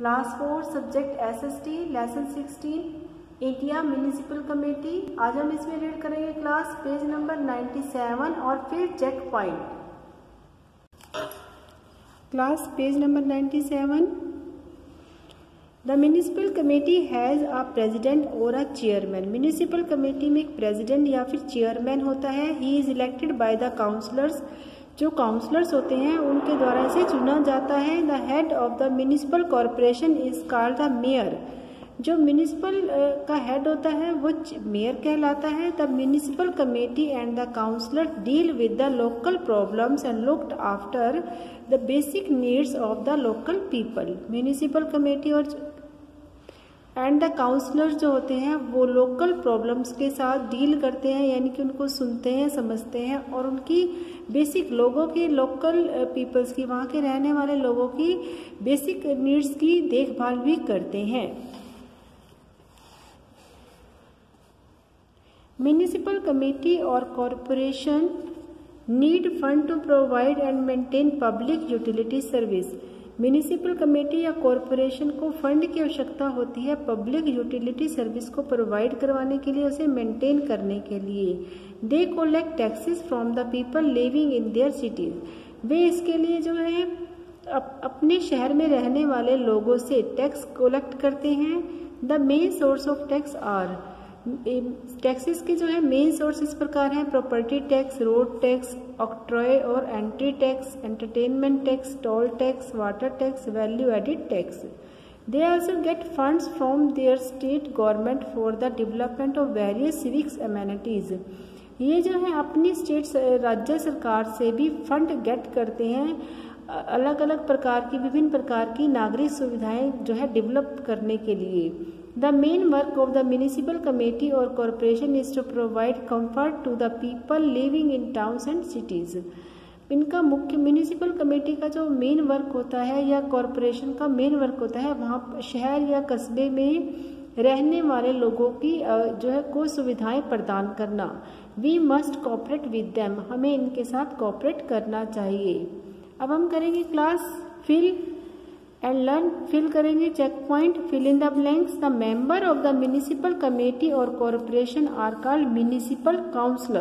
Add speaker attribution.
Speaker 1: Class four, subject S S T lesson sixteen India municipal committee आज हम इसमें read करेंगे class page number ninety seven और फिर check point class page number ninety seven the municipal committee has a president और a chairman municipal committee में एक president या फिर चेयरमैन होता है। He is elected by the councillors जो काउंसलर्स होते हैं, उनके द्वारा इसे चुना जाता है। The head of the municipal corporation is called the mayor जो म्यूनिसिपल का हेड होता है, वो मेयर कहलाता है। The municipal committee and the councillor deal with the local problems and looked after the basic needs of the local people municipal committee और and the councillor जो होते हैं, वो लोकल प्रॉब्लम्स के साथ डील करते हैं, यानी कि उनको सुनते हैं, समझते हैं और उनकी बेसिक लोगों की लोकल पीपल्स की, वहाँ के रहने वाले लोगों की बेसिक नीड्स की देखभाल भी करते हैं। म्यूनिसिपल कमेटी और corporation need fund to provide and maintain public utility service municipal committee या कॉरपोरेशन को फंड की आवश्यकता होती है पब्लिक यूटिलिटी सर्विस को प्रोवाइड करवाने के लिए उसे मेंटेन करने के लिए। They collect taxes from the people living in their cities वे इसके लिए जो है अप, अपने शहर में रहने वाले लोगों से टैक्स कलेक्ट करते हैं। The main source of tax are taxes के जो है मेन सोर्स इस प्रकार हैं property tax road tax octroi और entry tax entertainment tax toll tax water tax value added tax they also get funds from their state government for the development of various civics amenities ये जो है, अपनी state राज्य सरकार से भी fund get करते हैं। अलग अलग प्रकार की, विभिन्न प्रकार की नागरिक सुविधाएँ जो है डेवलप करने के लिए। The main work of the municipal committee और corporation is to provide comfort to the people living in towns and cities इनका मुख्य म्यूनिसिपल कमेटी का जो मेन वर्क होता है या कॉरपोरेशन का मेन वर्क होता है, वहाँ शहर या कस्बे में रहने वाले लोगों की जो है, को सुविधाएँ प्रदान करना। We must cooperate with them हमें इनके साथ कॉपरेट करना चाहिए। अब हम करेंगे class fill and learn fill करेंगे check point fill in the blanks the member of the municipal committee और corporation are called municipal councillor